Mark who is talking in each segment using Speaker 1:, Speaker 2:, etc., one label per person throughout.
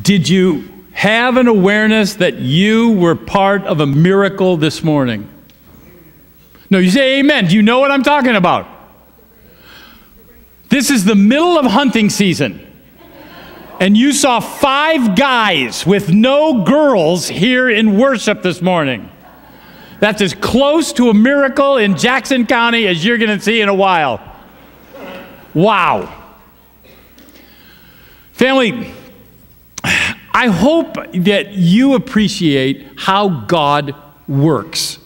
Speaker 1: Did you have an awareness that you were part of a miracle this morning? No, you say amen. Do you know what I'm talking about? This is the middle of hunting season. And you saw five guys with no girls here in worship this morning. That's as close to a miracle in Jackson County as you're going to see in a while. Wow. Family, I hope that you appreciate how God works.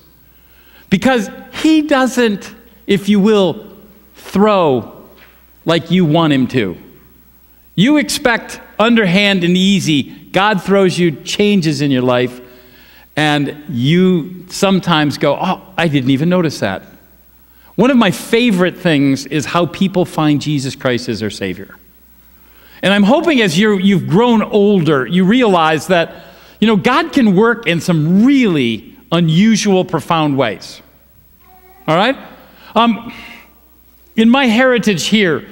Speaker 1: Because He doesn't, if you will, throw like you want Him to. You expect underhand and easy. God throws you changes in your life, and you sometimes go, Oh, I didn't even notice that. One of my favorite things is how people find Jesus Christ as their Savior. And I'm hoping as you you've grown older, you realize that, you know, God can work in some really unusual, profound ways. All right? Um, in my heritage here,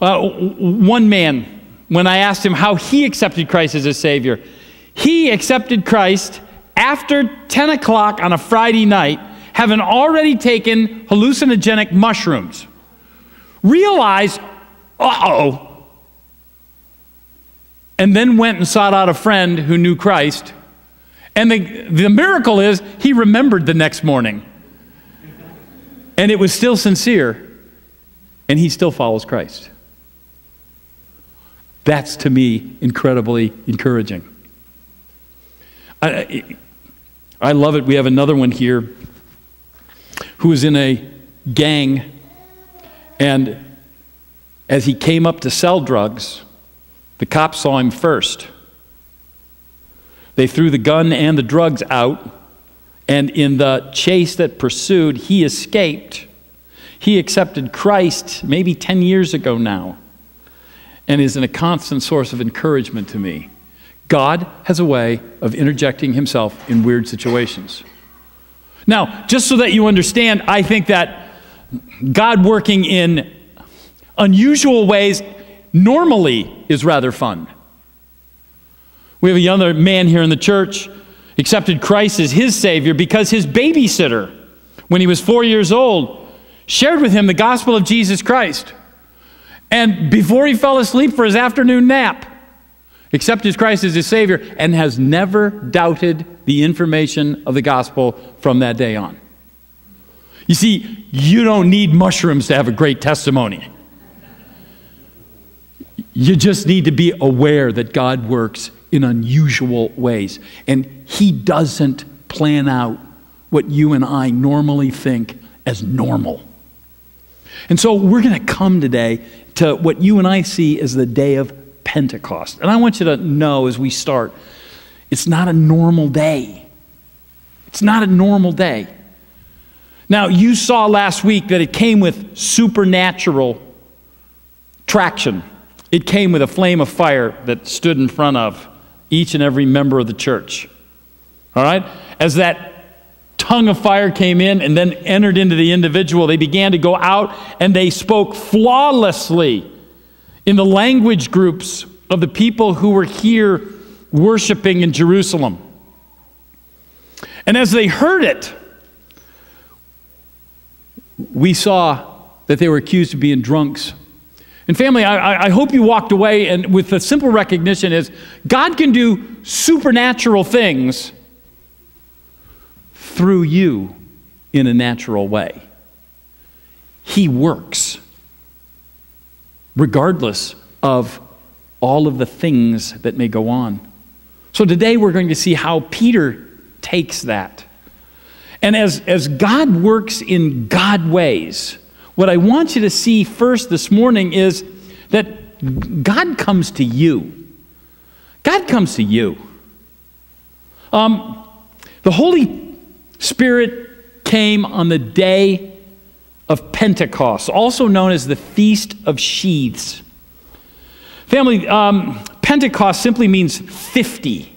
Speaker 1: uh, one man, when I asked him how he accepted Christ as his Savior, he accepted Christ after 10 o'clock on a Friday night, having already taken hallucinogenic mushrooms. Realized, uh oh, and then went and sought out a friend who knew Christ. And the, the miracle is he remembered the next morning. And it was still sincere, and he still follows Christ. That's to me incredibly encouraging. I, I love it. We have another one here who was in a gang, and as he came up to sell drugs, the cops saw him first. They threw the gun and the drugs out, and in the chase that pursued, he escaped. He accepted Christ maybe 10 years ago now and is a constant source of encouragement to me. God has a way of interjecting himself in weird situations. Now, just so that you understand, I think that God working in unusual ways normally is rather fun. We have a young man here in the church accepted Christ as his Savior because his babysitter, when he was four years old, shared with him the gospel of Jesus Christ. And before he fell asleep for his afternoon nap, accepted Christ as his Savior and has never doubted the information of the gospel from that day on. You see, you don't need mushrooms to have a great testimony. You just need to be aware that God works in unusual ways. And He doesn't plan out what you and I normally think as normal. And so we're going to come today to what you and I see as the day of Pentecost. And I want you to know as we start, it's not a normal day. It's not a normal day. Now, you saw last week that it came with supernatural traction. It came with a flame of fire that stood in front of each and every member of the church. All right? As that tongue of fire came in and then entered into the individual, they began to go out and they spoke flawlessly in the language groups of the people who were here worshiping in Jerusalem. And as they heard it, we saw that they were accused of being drunks and family, I, I, hope you walked away and with the simple recognition is God can do supernatural things through you in a natural way. He works regardless of all of the things that may go on. So today we're going to see how Peter takes that. And as, as God works in God ways, what I want you to see first this morning is that God comes to you. God comes to you. Um, the Holy Spirit came on the day of Pentecost, also known as the Feast of Sheaves. Family, um, Pentecost simply means 50.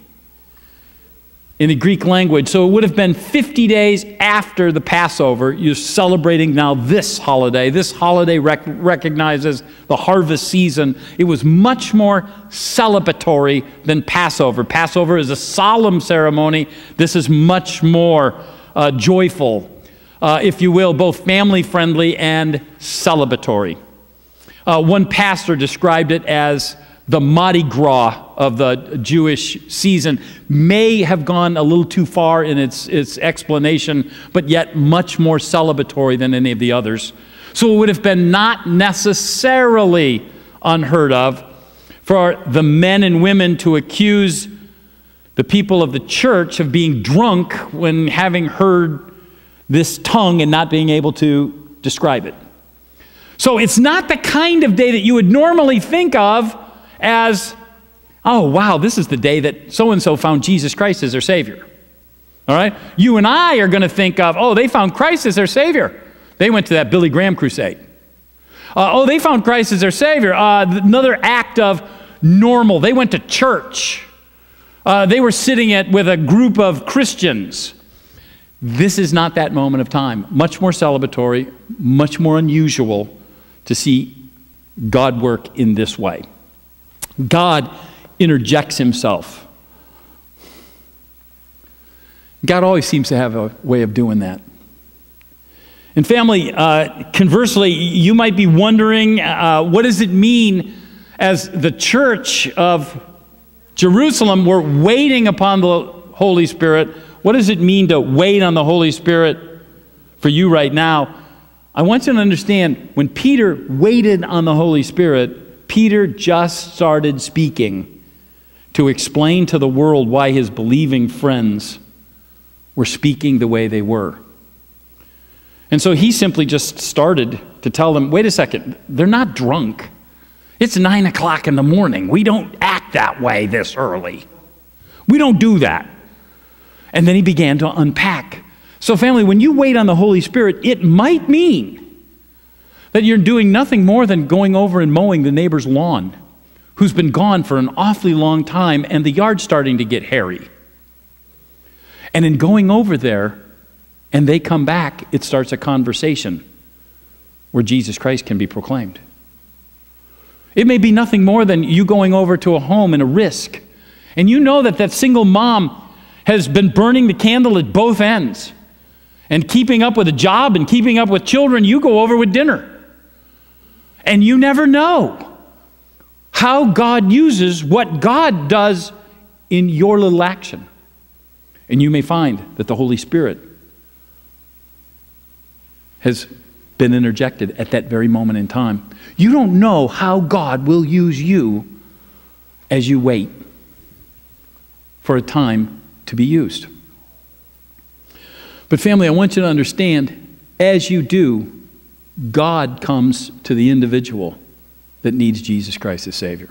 Speaker 1: In the Greek language. So it would have been 50 days after the Passover. You're celebrating now this holiday. This holiday rec- recognizes the harvest season. It was much more celebratory than Passover. Passover is a solemn ceremony. This is much more uh, joyful, uh, if you will, both family friendly and celebratory. Uh, one pastor described it as the Mardi Gras of the Jewish season may have gone a little too far in its, its explanation, but yet much more celebratory than any of the others. So it would have been not necessarily unheard of for the men and women to accuse the people of the church of being drunk when having heard this tongue and not being able to describe it. So it's not the kind of day that you would normally think of as, oh, wow, this is the day that so and so found Jesus Christ as their Savior. All right? You and I are going to think of, oh, they found Christ as their Savior. They went to that Billy Graham crusade. Uh, oh, they found Christ as their Savior. Uh, another act of normal. They went to church. Uh, they were sitting at, with a group of Christians. This is not that moment of time. Much more celebratory, much more unusual to see God work in this way. God interjects himself. God always seems to have a way of doing that. And, family, uh, conversely, you might be wondering uh, what does it mean as the church of Jerusalem, we're waiting upon the Holy Spirit. What does it mean to wait on the Holy Spirit for you right now? I want you to understand when Peter waited on the Holy Spirit, Peter just started speaking to explain to the world why his believing friends were speaking the way they were. And so he simply just started to tell them wait a second, they're not drunk. It's nine o'clock in the morning. We don't act that way this early. We don't do that. And then he began to unpack. So, family, when you wait on the Holy Spirit, it might mean that you're doing nothing more than going over and mowing the neighbor's lawn who's been gone for an awfully long time and the yard's starting to get hairy. And in going over there and they come back, it starts a conversation where Jesus Christ can be proclaimed. It may be nothing more than you going over to a home and a risk. And you know that that single mom has been burning the candle at both ends and keeping up with a job and keeping up with children. You go over with dinner. And you never know how God uses what God does in your little action. And you may find that the Holy Spirit has been interjected at that very moment in time. You don't know how God will use you as you wait for a time to be used. But, family, I want you to understand as you do, God comes to the individual that needs Jesus Christ as Savior.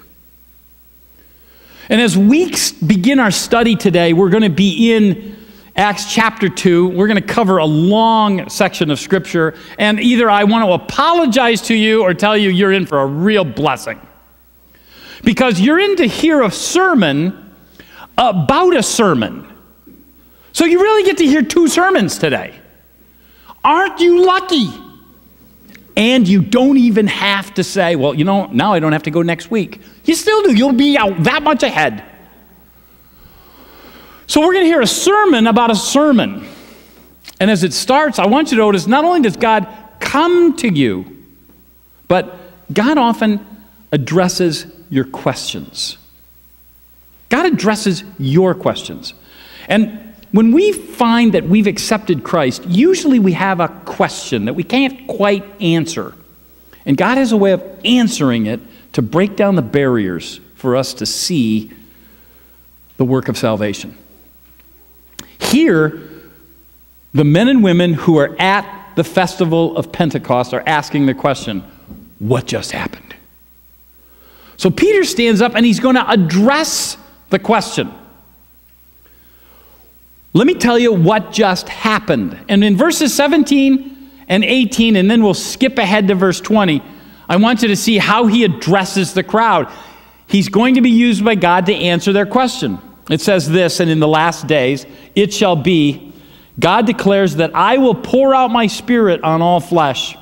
Speaker 1: And as we begin our study today, we're going to be in Acts chapter 2. We're going to cover a long section of Scripture. And either I want to apologize to you or tell you you're in for a real blessing. Because you're in to hear a sermon about a sermon. So you really get to hear two sermons today. Aren't you lucky? And you don't even have to say, well, you know, now I don't have to go next week. You still do. You'll be out that much ahead. So we're going to hear a sermon about a sermon. And as it starts, I want you to notice not only does God come to you, but God often addresses your questions. God addresses your questions. And when we find that we've accepted Christ, usually we have a question that we can't quite answer. And God has a way of answering it to break down the barriers for us to see the work of salvation. Here, the men and women who are at the festival of Pentecost are asking the question what just happened? So Peter stands up and he's going to address the question. Let me tell you what just happened. And in verses 17 and 18, and then we'll skip ahead to verse 20, I want you to see how he addresses the crowd. He's going to be used by God to answer their question. it says this, and in the last days it shall be, God declares that I will pour out my spirit on all flesh.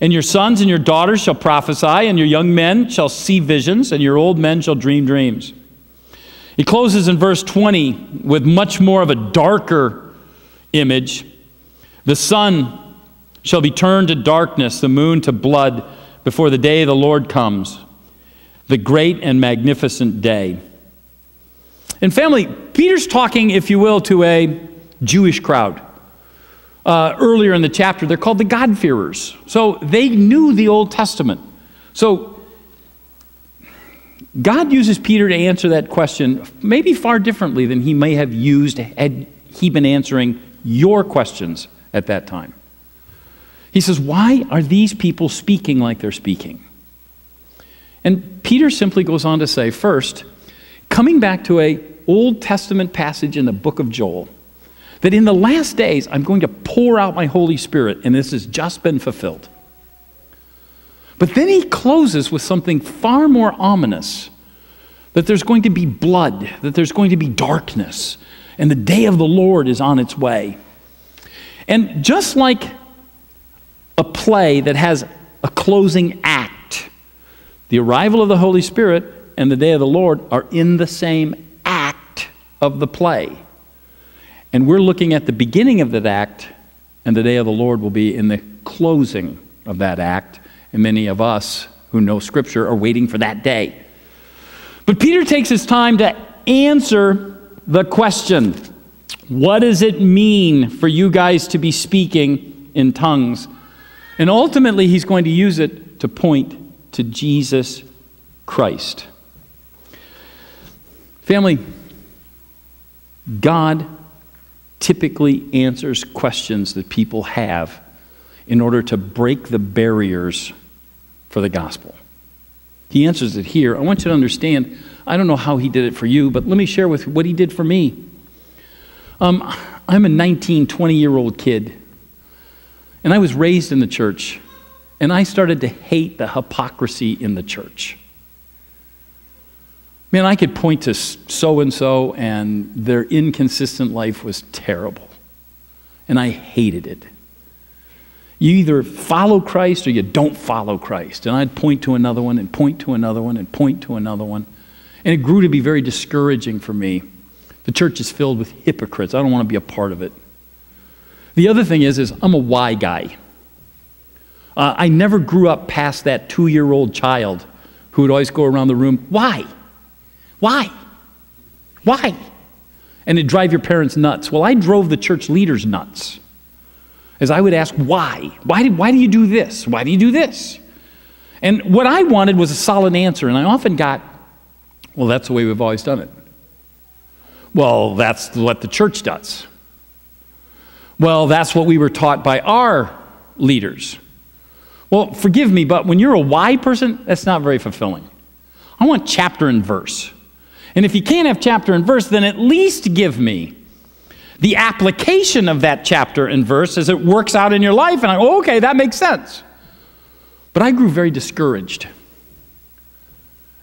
Speaker 1: And your sons and your daughters shall prophesy, and your young men shall see visions, and your old men shall dream dreams. He closes in verse 20 with much more of a darker image. The sun shall be turned to darkness, the moon to blood, before the day of the Lord comes, the great and magnificent day. And family, Peter's talking, if you will, to a Jewish crowd. Uh, earlier in the chapter, they're called the God-fearers. So they knew the Old Testament. So God uses Peter to answer that question maybe far differently than he may have used had he been answering your questions at that time. He says, Why are these people speaking like they're speaking? And Peter simply goes on to say, first, coming back to a Old Testament passage in the book of Joel, that in the last days I'm going to pour out my Holy Spirit, and this has just been fulfilled. But then he closes with something far more ominous that there's going to be blood, that there's going to be darkness, and the day of the Lord is on its way. And just like a play that has a closing act, the arrival of the Holy Spirit and the day of the Lord are in the same act of the play. And we're looking at the beginning of that act, and the day of the Lord will be in the closing of that act. And many of us who know Scripture are waiting for that day. But Peter takes his time to answer the question What does it mean for you guys to be speaking in tongues? And ultimately, he's going to use it to point to Jesus Christ. Family, God typically answers questions that people have in order to break the barriers for the gospel. He answers it here. I want you to understand, I don't know how he did it for you, but let me share with you what he did for me. Um, I'm a 19, 20 year old kid, and I was raised in the church, and I started to hate the hypocrisy in the church. Man, I could point to so and so, and their inconsistent life was terrible. And I hated it. You either follow Christ or you don't follow Christ. And I'd point to another one and point to another one and point to another one. And it grew to be very discouraging for me. The church is filled with hypocrites. I don't want to be a part of it. The other thing is, is I'm a why guy. Uh, I never grew up past that two-year-old child who would always go around the room, why? Why? Why? And it drive your parents nuts. Well, I drove the church leaders nuts. As I would ask, why? Why, did, why do you do this? Why do you do this? And what I wanted was a solid answer, and I often got, well, that's the way we've always done it. Well, that's what the church does. Well, that's what we were taught by our leaders. Well, forgive me, but when you're a why person, that's not very fulfilling. I want chapter and verse. And if you can't have chapter and verse, then at least give me the application of that chapter and verse as it works out in your life. And I go, okay, that makes sense. But I grew very discouraged.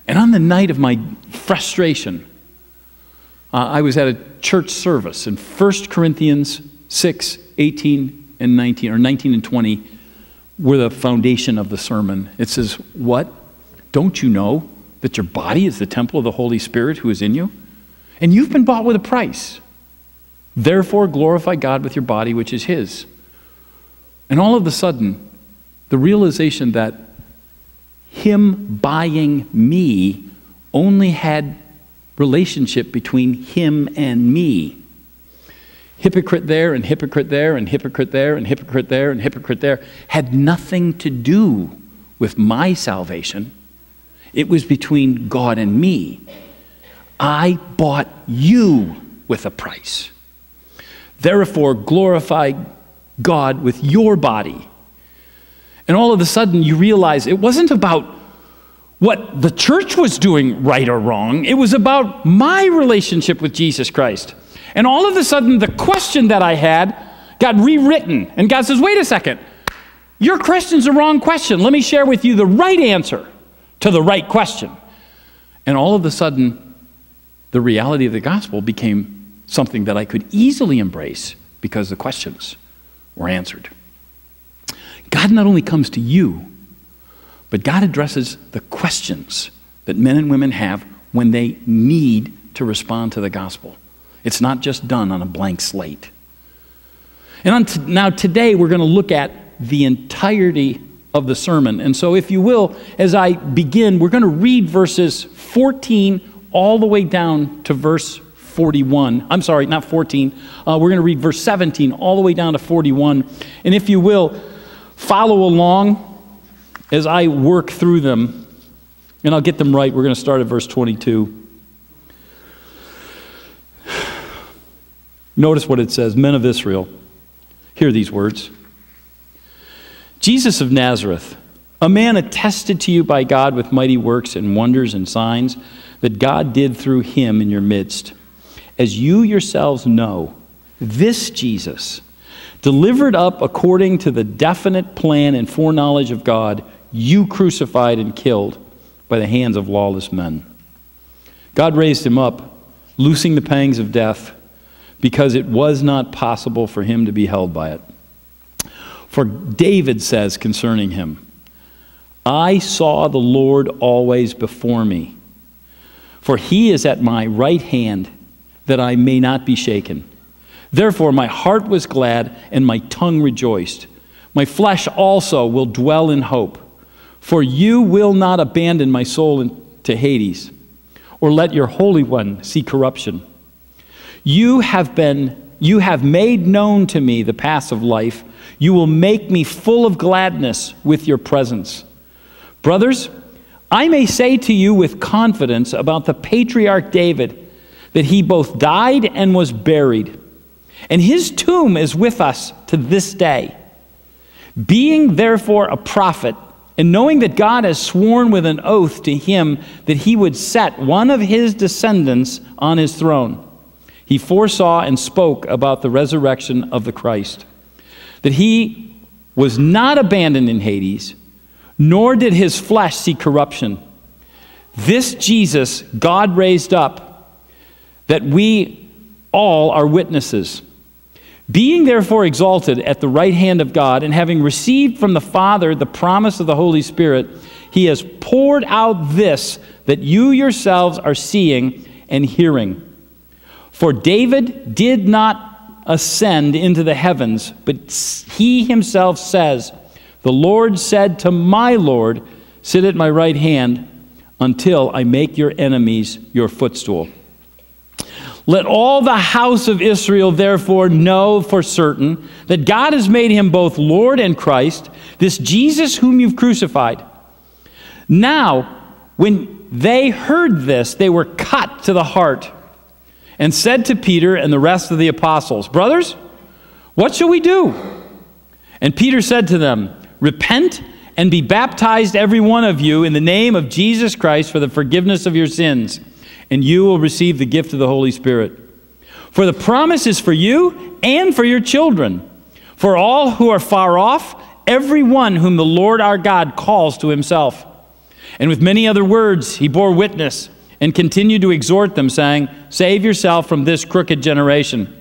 Speaker 1: And on the night of my frustration, uh, I was at a church service, and 1 Corinthians 6, 18 and 19, or 19 and 20, were the foundation of the sermon. It says, What? Don't you know that your body is the temple of the Holy Spirit who is in you? And you've been bought with a price. Therefore, glorify God with your body, which is His. And all of a sudden, the realization that Him buying me only had relationship between Him and me. Hypocrite there, and hypocrite there, and hypocrite there, and hypocrite there, and hypocrite there had nothing to do with my salvation it was between God and me. I bought you with a price. Therefore, glorify God with your body. And all of a sudden, you realize it wasn't about what the church was doing right or wrong, it was about my relationship with Jesus Christ. And all of a sudden, the question that I had got rewritten. And God says, wait a second, your question's the wrong question. Let me share with you the right answer to the right question. And all of a sudden, the reality of the gospel became something that I could easily embrace because the questions were answered. God not only comes to you, but God addresses the questions that men and women have when they need to respond to the gospel. It's not just done on a blank slate. And t- now, today, we're going to look at the entirety of the sermon. And so, if you will, as I begin, we're going to read verses 14 all the way down to verse 41. I'm sorry, not 14. Uh, we're going to read verse 17 all the way down to 41. And if you will, follow along as I work through them, and I'll get them right. We're going to start at verse 22. Notice what it says Men of Israel, hear these words. Jesus of Nazareth, a man attested to you by God with mighty works and wonders and signs that God did through him in your midst. As you yourselves know, this Jesus, delivered up according to the definite plan and foreknowledge of God, you crucified and killed by the hands of lawless men. God raised him up, loosing the pangs of death because it was not possible for him to be held by it. For David says concerning him, I saw the Lord always before me, for he is at my right hand, that I may not be shaken. Therefore, my heart was glad and my tongue rejoiced. My flesh also will dwell in hope, for you will not abandon my soul into Hades, or let your Holy One see corruption. You have been you have made known to me the paths of life. You will make me full of gladness with your presence. Brothers, I may say to you with confidence about the patriarch David that he both died and was buried, and his tomb is with us to this day. Being therefore a prophet, and knowing that God has sworn with an oath to him that he would set one of his descendants on his throne he foresaw and spoke about the resurrection of the Christ, that he was not abandoned in Hades, nor did his flesh see corruption. This Jesus God raised up, that we all are witnesses. Being therefore exalted at the right hand of God, and having received from the Father the promise of the Holy Spirit, he has poured out this that you yourselves are seeing and hearing. For David did not ascend into the heavens, but he himself says, The Lord said to my Lord, Sit at my right hand until I make your enemies your footstool. Let all the house of Israel therefore know for certain that God has made him both Lord and Christ, this Jesus whom you've crucified. Now, when they heard this, they were cut to the heart and said to Peter and the rest of the apostles, Brothers, what shall we do? And Peter said to them, Repent and be baptized, every one of you, in the name of Jesus Christ for the forgiveness of your sins, and you will receive the gift of the Holy Spirit. For the promise is for you and for your children, for all who are far off, every one whom the Lord our God calls to himself. And with many other words he bore witness and continued to exhort them, saying, Save yourself from this crooked generation.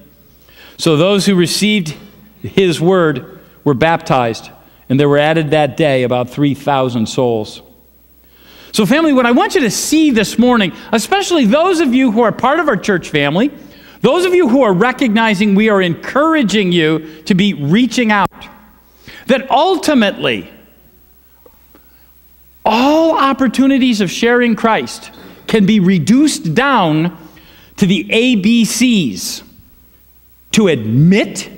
Speaker 1: So those who received his word were baptized, and there were added that day about 3,000 souls. So, family, what I want you to see this morning, especially those of you who are part of our church family, those of you who are recognizing we are encouraging you to be reaching out, that ultimately, all opportunities of sharing Christ can be reduced down to the ABCs to admit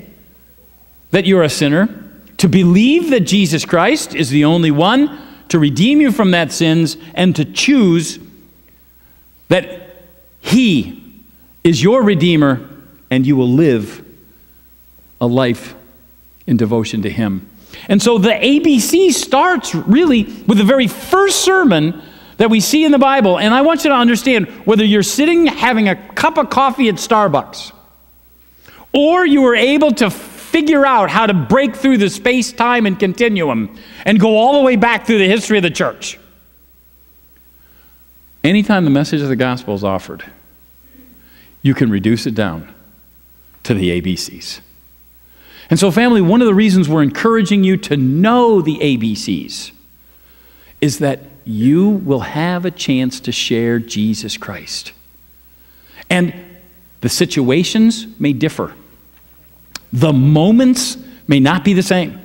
Speaker 1: that you're a sinner, to believe that Jesus Christ is the only one to redeem you from that sins, and to choose that He is your Redeemer and you will live a life in devotion to Him. And so the ABC starts really with the very first sermon that we see in the Bible. And I want you to understand whether you're sitting having a cup of coffee at Starbucks or you were able to figure out how to break through the space time and continuum and go all the way back through the history of the church. Anytime the message of the gospel is offered, you can reduce it down to the ABCs. And so, family, one of the reasons we're encouraging you to know the ABCs is that you will have a chance to share Jesus Christ. And the situations may differ, the moments may not be the same.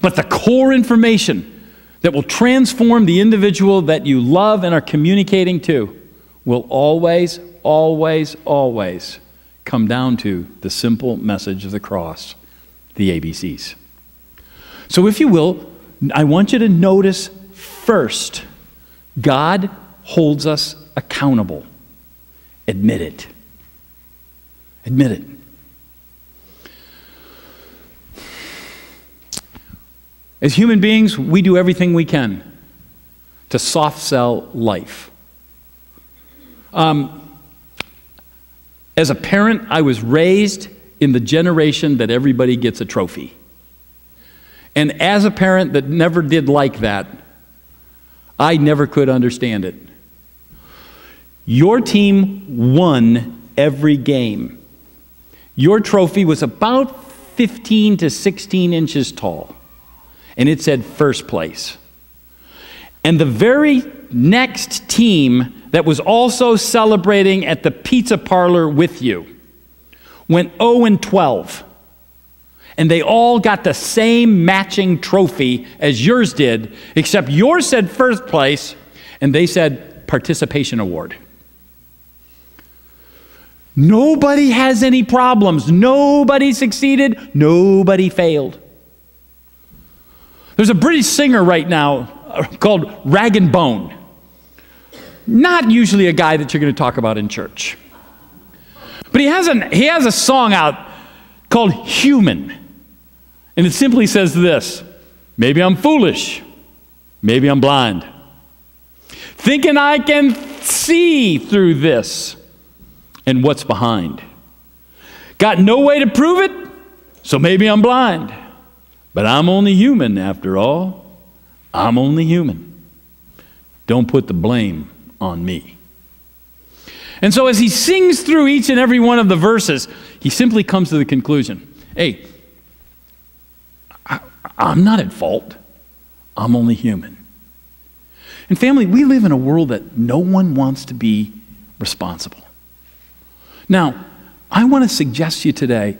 Speaker 1: But the core information that will transform the individual that you love and are communicating to will always, always, always come down to the simple message of the cross, the ABCs. So, if you will, I want you to notice first God holds us accountable. Admit it. Admit it. As human beings, we do everything we can to soft sell life. Um, as a parent, I was raised in the generation that everybody gets a trophy. And as a parent that never did like that, I never could understand it. Your team won every game. Your trophy was about 15 to 16 inches tall and it said first place. And the very next team that was also celebrating at the pizza parlor with you went 0 and 12. And they all got the same matching trophy as yours did, except yours said first place and they said participation award. Nobody has any problems. Nobody succeeded. Nobody failed. There's a British singer right now uh, called Rag and Bone. Not usually a guy that you're going to talk about in church. But he has, an, he has a song out called Human. And it simply says this Maybe I'm foolish. Maybe I'm blind. Thinking I can see through this and what's behind. Got no way to prove it, so maybe I'm blind. But I'm only human after all. I'm only human. Don't put the blame on me. And so, as he sings through each and every one of the verses, he simply comes to the conclusion hey, I, am not at fault. I'm only human. And, family, we live in a world that no one wants to be responsible. Now, I want to suggest to you today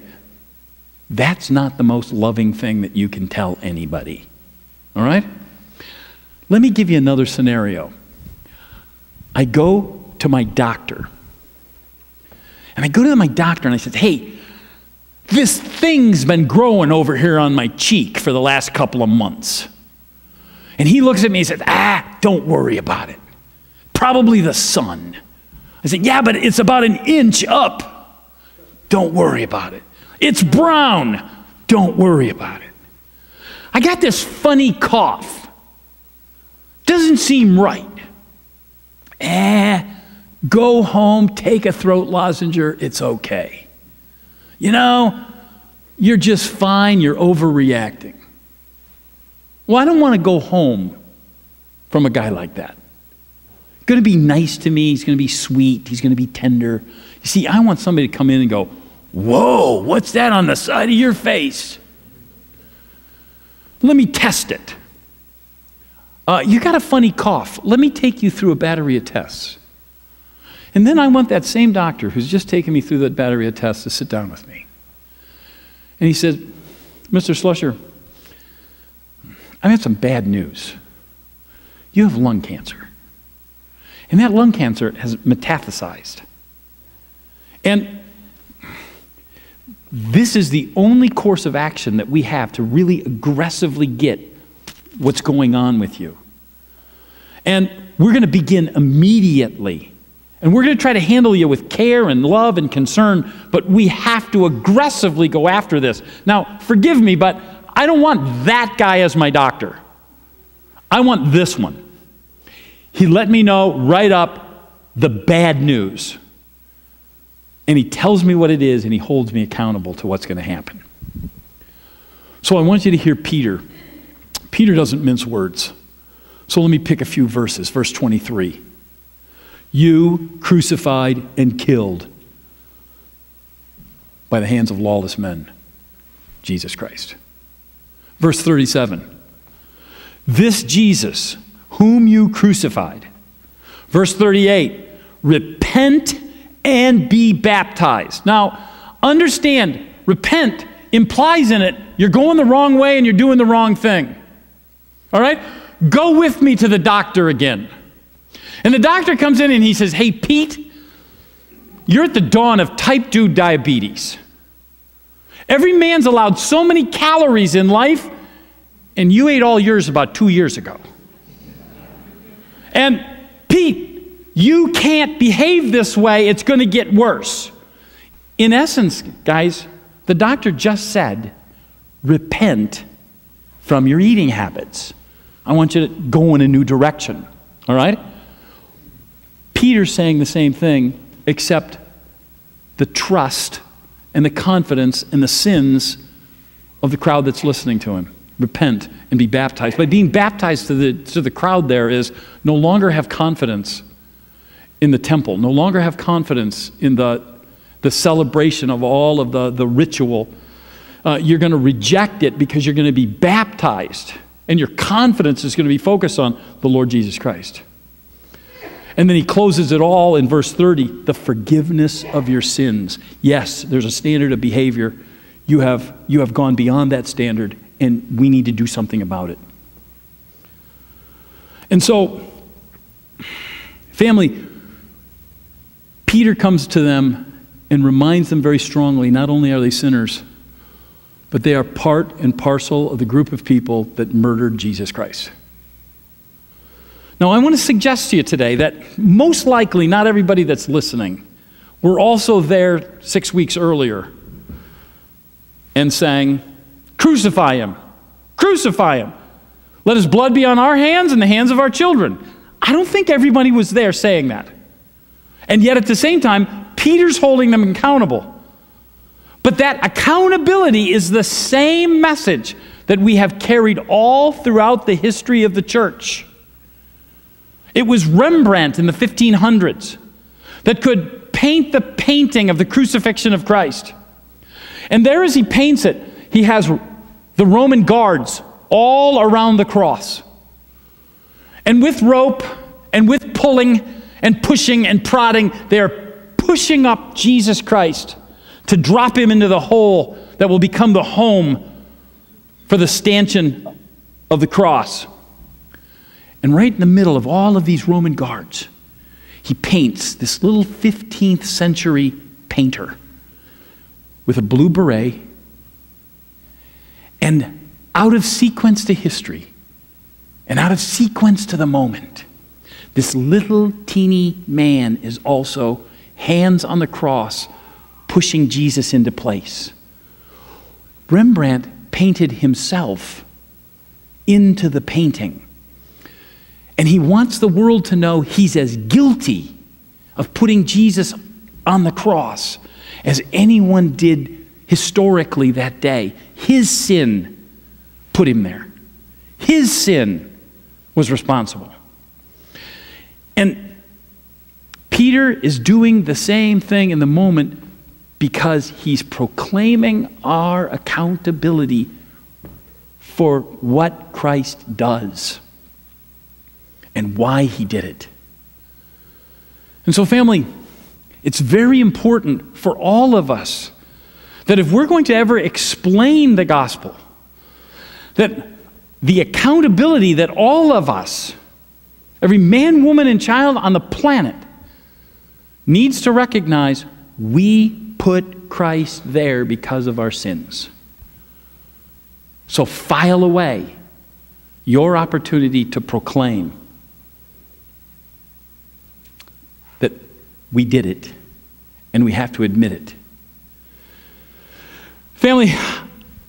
Speaker 1: that's not the most loving thing that you can tell anybody. All right? Let me give you another scenario. I go to my doctor. And I go to my doctor and I said, hey, this thing's been growing over here on my cheek for the last couple of months. And he looks at me and says, ah, don't worry about it. Probably the sun. I said, yeah, but it's about an inch up. Don't worry about it. It's brown. Don't worry about it. I got this funny cough. Doesn't seem right. Eh, go home, take a throat lozenge, it's okay. You know, you're just fine, you're overreacting. Well, I don't want to go home from a guy like that. He's going to be nice to me, he's going to be sweet, he's going to be tender. You see, I want somebody to come in and go, Whoa, what's that on the side of your face? Let me test it. Uh, you got a funny cough. Let me take you through a battery of tests. And then I want that same doctor who's just taken me through that battery of tests to sit down with me. And he said, Mr. Slusher, I've some bad news. You have lung cancer. And that lung cancer has metastasized. And this is the only course of action that we have to really aggressively get what's going on with you. And we're going to begin immediately. And we're going to try to handle you with care and love and concern, but we have to aggressively go after this. Now, forgive me, but I don't want that guy as my doctor. I want this one. He let me know right up the bad news and he tells me what it is and he holds me accountable to what's going to happen. So I want you to hear Peter. Peter doesn't mince words. So let me pick a few verses. Verse 23. you crucified and killed by the hands of lawless men, Jesus Christ. Verse 37 This Jesus, whom you crucified. Verse 38 Repent and be baptized. Now, understand, repent implies in it you're going the wrong way and you're doing the wrong thing. All right? Go with me to the doctor again. And the doctor comes in and he says, Hey, Pete, you're at the dawn of type 2 diabetes. Every man's allowed so many calories in life, and you ate all yours about two years ago. And Pete, you can't behave this way, it's going to get worse. In essence, guys, the doctor just said, repent from your eating habits. I want you to go in a new direction. All right? Peter's saying the same thing, except the trust and the confidence and the sins of the crowd that's listening to him. Repent and be baptized. By being baptized to the, to the crowd there is no longer have confidence in the temple, no longer have confidence in the, the celebration of all of the, the ritual. Uh, you're going to reject it because you're going to be baptized, and your confidence is going to be focused on the Lord Jesus Christ. And then he closes it all in verse 30 the forgiveness of your sins. Yes, there's a standard of behavior. You have, you have gone beyond that standard, and we need to do something about it. And so, family, Peter comes to them and reminds them very strongly not only are they sinners, but they are part and parcel of the group of people that murdered Jesus Christ. Now, I want to suggest to you today that most likely not everybody that's listening were also there six weeks earlier and saying, Crucify him, crucify him. Let his blood be on our hands and the hands of our children. I don't think everybody was there saying that. And yet at the same time, Peter's holding them accountable. But that accountability is the same message that we have carried all throughout the history of the church. It was Rembrandt in the 1500s that could paint the painting of the crucifixion of Christ. And there, as he paints it, he has the Roman guards all around the cross. And with rope and with pulling and pushing and prodding, they're pushing up Jesus Christ to drop him into the hole that will become the home for the stanchion of the cross. And right in the middle of all of these Roman guards, he paints this little 15th century painter with a blue beret. And out of sequence to history, and out of sequence to the moment, this little teeny man is also hands on the cross, pushing Jesus into place. Rembrandt painted himself into the painting. And he wants the world to know he's as guilty of putting Jesus on the cross as anyone did historically that day. His sin put him there, his sin was responsible. And Peter is doing the same thing in the moment because he's proclaiming our accountability for what Christ does and why he did it. And so, family, it's very important for all of us that if we're going to ever explain the gospel, that the accountability that all of us, every man, woman, and child on the planet, needs to recognize we put Christ there because of our sins. So file away your opportunity to proclaim that we did it, and we have to admit it. Family,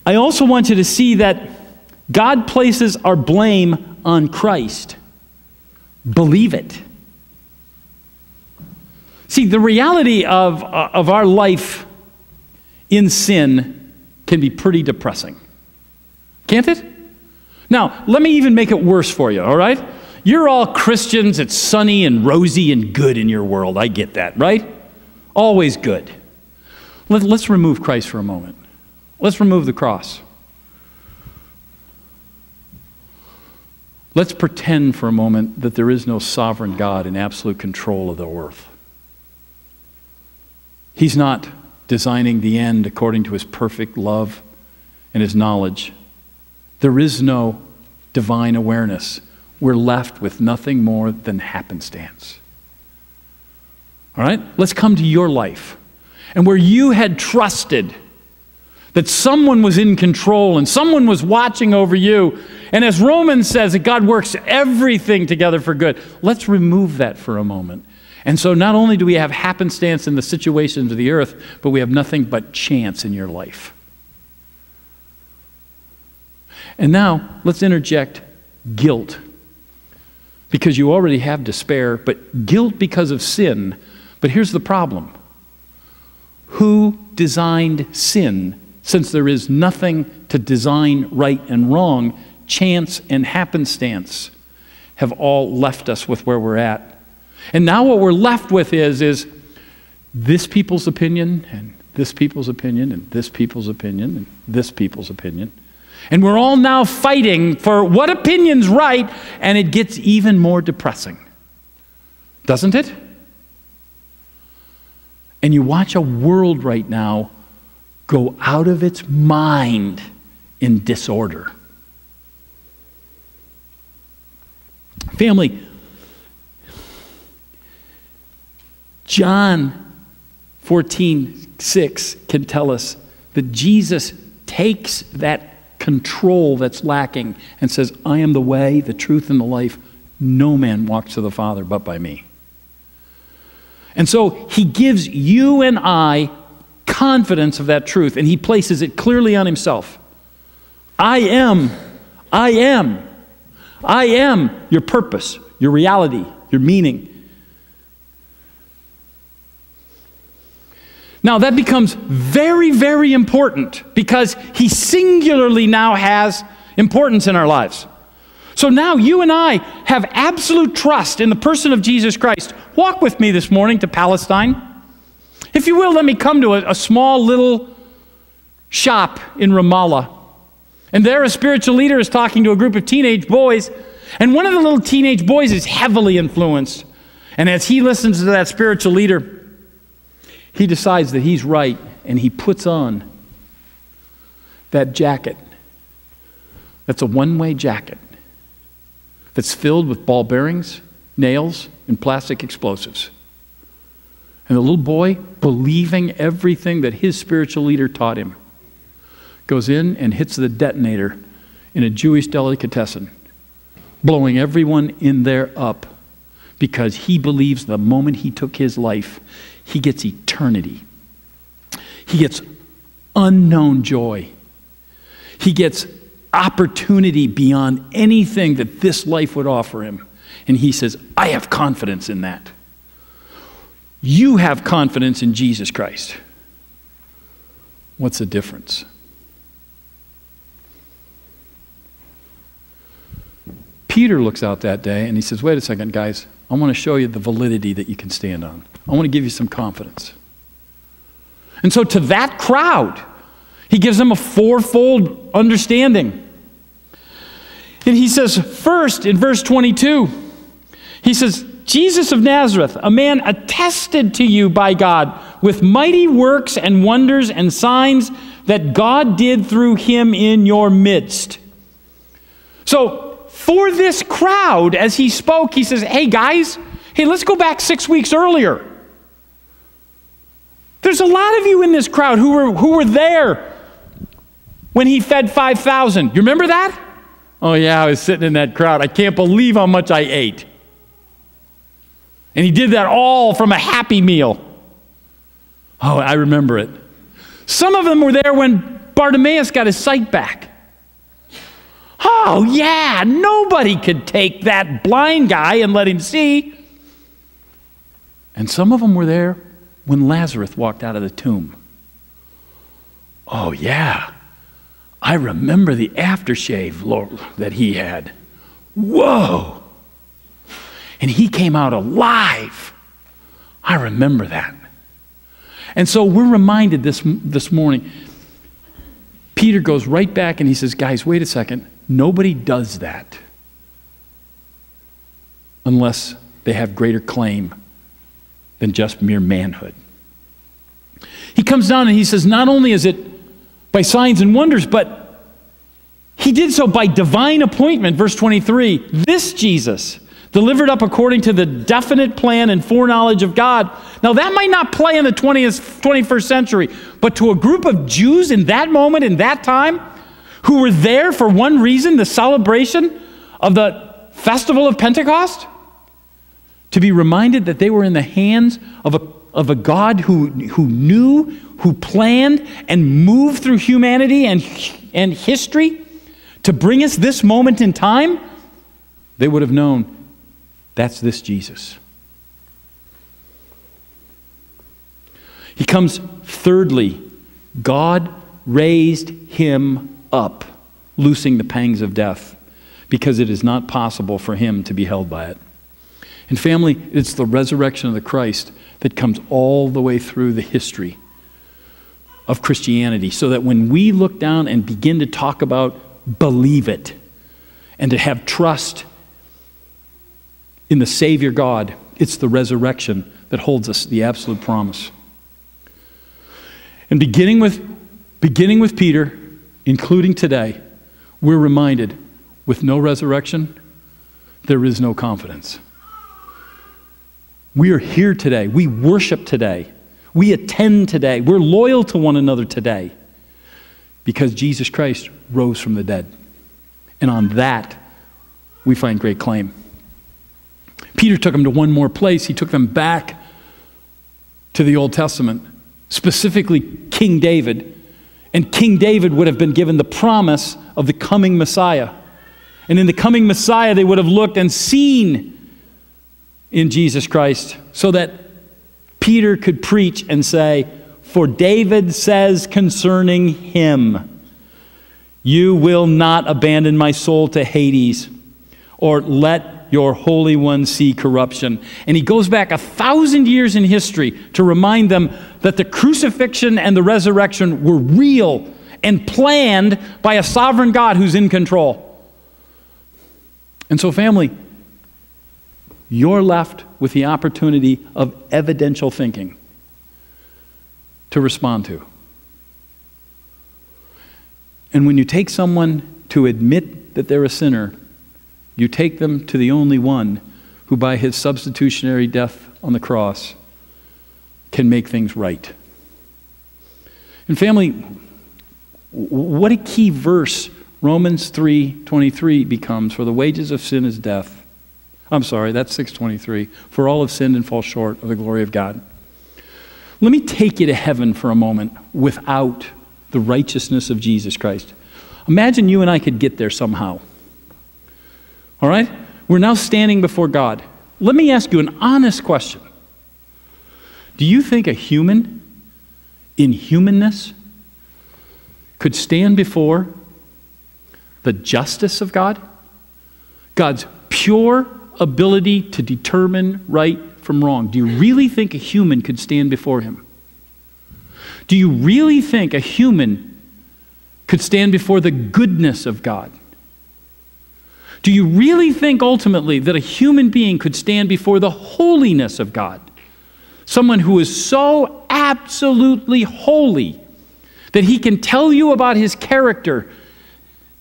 Speaker 1: I also want you to see that God places our blame on Christ. Believe it. See, the reality of, uh, of our life in sin can be pretty depressing. Can't it? Now, let me even make it worse for you, all right? You're all Christians. It's sunny and rosy and good in your world. I get that, right? Always good. Let, us remove Christ for a moment. Let's remove the cross. Let's pretend for a moment that there is no sovereign God in absolute control of the earth. He's not designing the end according to his perfect love and his knowledge. There is no divine awareness. We're left with nothing more than happenstance. All right? Let's come to your life. And where you had trusted that someone was in control and someone was watching over you. And as Romans says, that God works everything together for good. Let's remove that for a moment. And so not only do we have happenstance in the situations of the earth, but we have nothing but chance in your life. And now let's interject guilt. Because you already have despair, but guilt because of sin. But here's the problem who designed sin since there is nothing to design right and wrong, chance and happenstance have all left us with where we're at. And now what we're left with is, is this people's opinion and this people's opinion and this people's opinion and this people's opinion. And we're all now fighting for what opinion's right, and it gets even more depressing. Doesn't it? And you watch a world right now go out of its mind in disorder. Family, John 14, 6 can tell us that Jesus takes that control that's lacking and says, I am the way, the truth, and the life. No man walks to the Father but by me. And so he gives you and I confidence of that truth, and he places it clearly on himself. I am, I am, I am your purpose, your reality, your meaning. Now that becomes very, very important because he singularly now has importance in our lives. So now you and I have absolute trust in the person of Jesus Christ. Walk with me this morning to Palestine. If you will, let me come to a, a small little shop in Ramallah. And there, a spiritual leader is talking to a group of teenage boys. And one of the little teenage boys is heavily influenced. And as he listens to that spiritual leader, he decides that he's right and he puts on that jacket. That's a one way jacket that's filled with ball bearings, nails, and plastic explosives. And the little boy, believing everything that his spiritual leader taught him, goes in and hits the detonator in a Jewish delicatessen, blowing everyone in there up because he believes the moment he took his life, he gets eternity. He gets unknown joy. He gets opportunity beyond anything that this life would offer him. And he says, I have confidence in that. You have confidence in Jesus Christ. What's the difference? Peter looks out that day and he says, Wait a second, guys. I want to show you the validity that you can stand on. I want to give you some confidence. And so, to that crowd, he gives them a fourfold understanding. And he says, first, in verse 22, he says, Jesus of Nazareth, a man attested to you by God with mighty works and wonders and signs that God did through him in your midst. So, for this crowd, as he spoke, he says, Hey guys, hey, let's go back six weeks earlier. There's a lot of you in this crowd who were, who were there when he fed 5,000. You remember that? Oh, yeah, I was sitting in that crowd. I can't believe how much I ate. And he did that all from a happy meal. Oh, I remember it. Some of them were there when Bartimaeus got his sight back. Oh, yeah, nobody could take that blind guy and let him see. And some of them were there when Lazarus walked out of the tomb. Oh, yeah, I remember the aftershave that he had. Whoa! And he came out alive. I remember that. And so we're reminded this, this morning. Peter goes right back and he says, Guys, wait a second. Nobody does that unless they have greater claim than just mere manhood. He comes down and he says, Not only is it by signs and wonders, but he did so by divine appointment. Verse 23 this Jesus, delivered up according to the definite plan and foreknowledge of God. Now, that might not play in the 20th, 21st century, but to a group of Jews in that moment, in that time, who were there for one reason the celebration of the festival of Pentecost, to be reminded that they were in the hands of a, of a God who, who knew, who planned, and moved through humanity and, and history to bring us this moment in time, they would have known that's this Jesus. He comes thirdly, God raised him up, loosing the pangs of death, because it is not possible for him to be held by it. And family, it's the resurrection of the Christ that comes all the way through the history of Christianity, so that when we look down and begin to talk about believe it and to have trust in the Savior God, it's the resurrection that holds us the absolute promise. And beginning with, beginning with Peter, including today, we're reminded with no resurrection, there is no confidence. We are here today. We worship today. We attend today. We're loyal to one another today because Jesus Christ rose from the dead. And on that, we find great claim. Peter took them to one more place. He took them back to the Old Testament, specifically King David. And King David would have been given the promise of the coming Messiah. And in the coming Messiah, they would have looked and seen in Jesus Christ so that Peter could preach and say, For David says concerning him, You will not abandon my soul to Hades, or let your Holy One see corruption. And he goes back a thousand years in history to remind them that the crucifixion and the resurrection were real and planned by a sovereign God who's in control. And so, family, you're left with the opportunity of evidential thinking to respond to. And when you take someone to admit that they're a sinner, you take them to the only one who, by his substitutionary death on the cross, can make things right. And family, what a key verse Romans 3:23 becomes for the wages of sin is death. I'm sorry, that's 623. For all have sinned and fall short of the glory of God. Let me take you to heaven for a moment without the righteousness of Jesus Christ. Imagine you and I could get there somehow. All right? We're now standing before God. Let me ask you an honest question. Do you think a human in humanness could stand before the justice of God? God's pure ability to determine right from wrong. Do you really think a human could stand before him? Do you really think a human could stand before the goodness of God? Do you really think ultimately that a human being could stand before the holiness of God? Someone who is so absolutely holy that he can tell you about his character,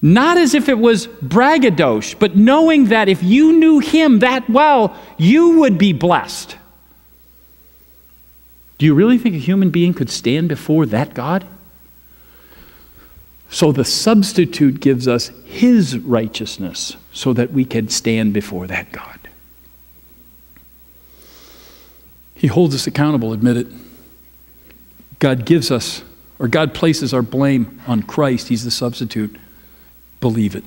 Speaker 1: not as if it was braggadocio, but knowing that if you knew him that well, you would be blessed. Do you really think a human being could stand before that God? So the substitute gives us his righteousness so that we can stand before that God. He holds us accountable, admit it. God gives us, or God places our blame on Christ. He's the substitute. Believe it.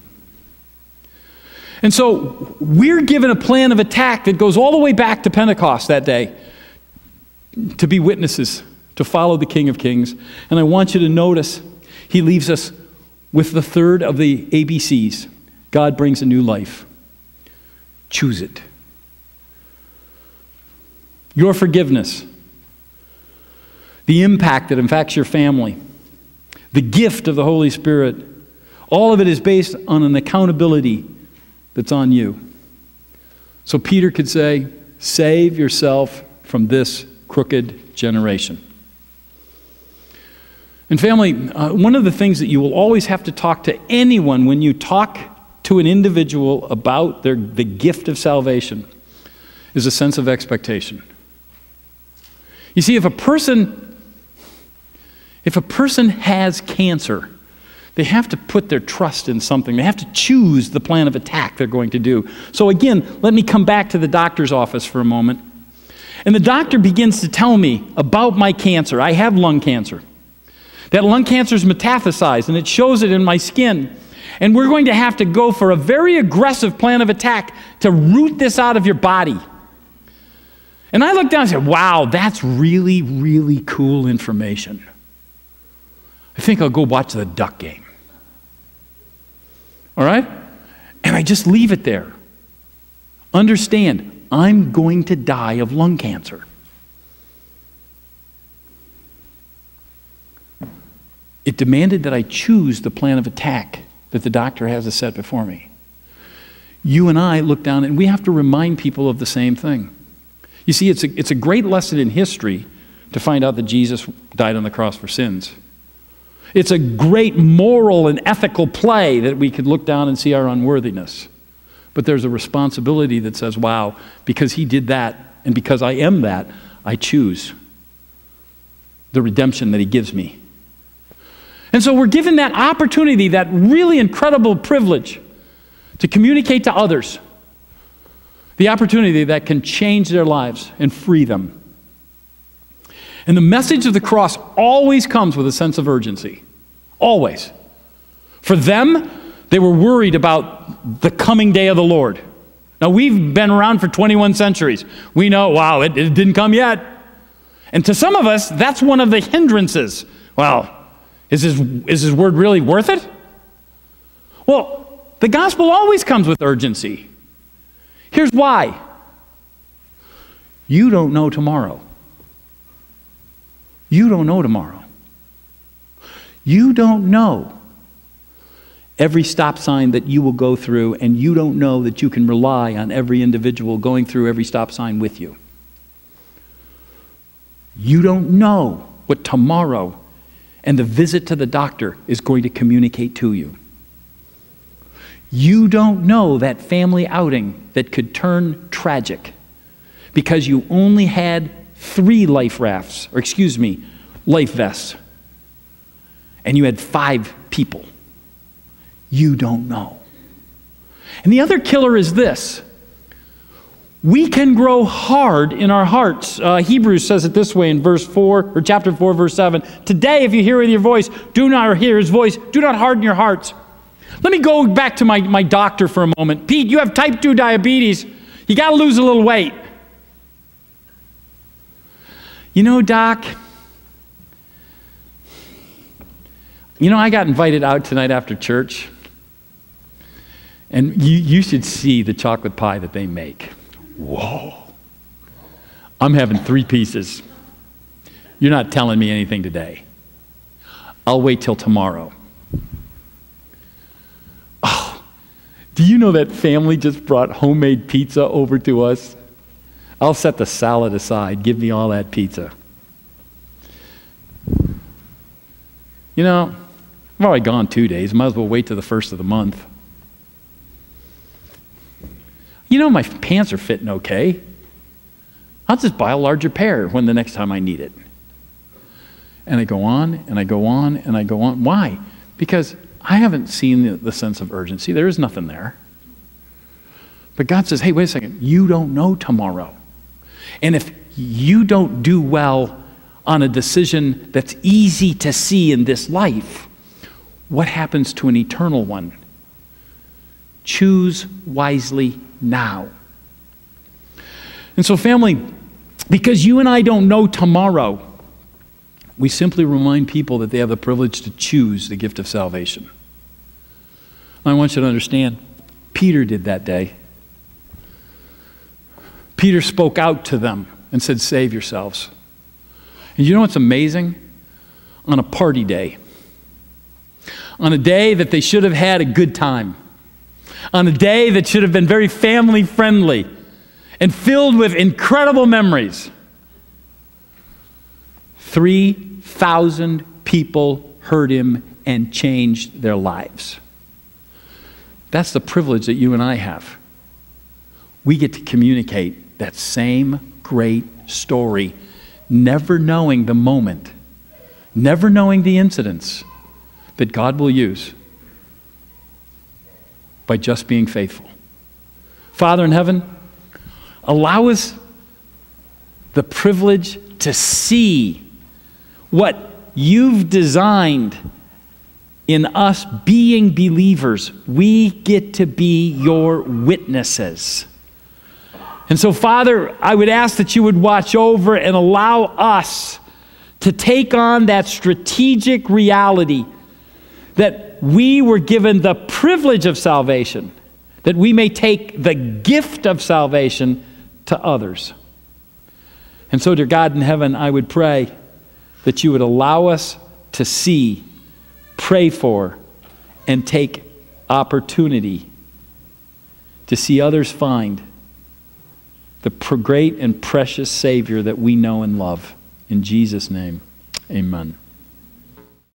Speaker 1: And so we're given a plan of attack that goes all the way back to Pentecost that day to be witnesses, to follow the King of Kings. And I want you to notice he leaves us with the third of the ABCs. God brings a new life. Choose it. your forgiveness, the impact that infects your family, the gift of the Holy Spirit, all of it is based on an accountability that's on you. So Peter could say, Save yourself from this crooked generation. And, family, uh, one of the things that you will always have to talk to anyone when you talk to an individual about their, the gift of salvation is a sense of expectation. You see, if a person if a person has cancer, they have to put their trust in something. They have to choose the plan of attack they're going to do. So, again, let me come back to the doctor's office for a moment. And the doctor begins to tell me about my cancer. I have lung cancer. That lung cancer is metastasized, and it shows it in my skin. And we're going to have to go for a very aggressive plan of attack to root this out of your body. And I looked down and said, Wow, that's really, really cool information. I think I'll go watch the duck game. All right? And I just leave it there. Understand, I'm going to die of lung cancer. It demanded that I choose the plan of attack that the doctor has set before me. You and I look down and we have to remind people of the same thing. You see, it's a, it's a great lesson in history to find out that Jesus died on the cross for sins. It's a great moral and ethical play that we could look down and see our unworthiness. But there's a responsibility that says, wow, because he did that and because I am that, I choose the redemption that he gives me. And so we're given that opportunity, that really incredible privilege to communicate to others the opportunity that can change their lives and free them. And the message of the cross always comes with a sense of urgency. Always. For them, they were worried about the coming day of the Lord. Now, we've been around for 21 centuries. We know, wow, it, it didn't come yet. And to some of us, that's one of the hindrances. Well, is his, is his word really worth it? Well, the gospel always comes with urgency. Here's why you don't know tomorrow. You don't know tomorrow. You don't know every stop sign that you will go through, and you don't know that you can rely on every individual going through every stop sign with you. You don't know what tomorrow and the visit to the doctor is going to communicate to you. You don't know that family outing that could turn tragic because you only had three life rafts, or excuse me, life vests, and you had five people. You don't know. And the other killer is this we can grow hard in our hearts. Uh, Hebrews says it this way in verse 4, or chapter 4, verse 7. Today, if you hear with your voice, do not hear his voice, do not harden your hearts. Let me go back to my, my doctor for a moment. Pete, you have type 2 diabetes. You got to lose a little weight. You know, Doc, you know, I got invited out tonight after church, and you, you should see the chocolate pie that they make. Whoa. I'm having three pieces. You're not telling me anything today. I'll wait till tomorrow. Oh, do you know that family just brought homemade pizza over to us? I'll set the salad aside. Give me all that pizza. You know, I've already gone two days. Might as well wait till the first of the month. You know, my pants are fitting okay. I'll just buy a larger pair when the next time I need it. And I go on and I go on and I go on. Why? Because I haven't seen the, the sense of urgency. There is nothing there. But God says, hey, wait a second. You don't know tomorrow. And if you don't do well on a decision that's easy to see in this life, what happens to an eternal one? Choose wisely now. And so, family, because you and I don't know tomorrow, we simply remind people that they have the privilege to choose the gift of salvation. I want you to understand, Peter did that day. Peter spoke out to them and said, Save yourselves. And you know what's amazing? On a party day, on a day that they should have had a good time, on a day that should have been very family friendly and filled with incredible memories, 3,000 people heard him and changed their lives. That's the privilege that you and I have. We get to communicate that same great story, never knowing the moment, never knowing the incidents that God will use by just being faithful. Father in heaven, allow us the privilege to see what you've designed in us being believers. We get to be your witnesses. And so, Father, I would ask that you would watch over and allow us to take on that strategic reality that we were given the privilege of salvation, that we may take the gift of salvation to others. And so, dear God in heaven, I would pray that you would allow us to see, pray for, and take opportunity to see others find the great and precious Savior that we know and love. In Jesus' name, amen.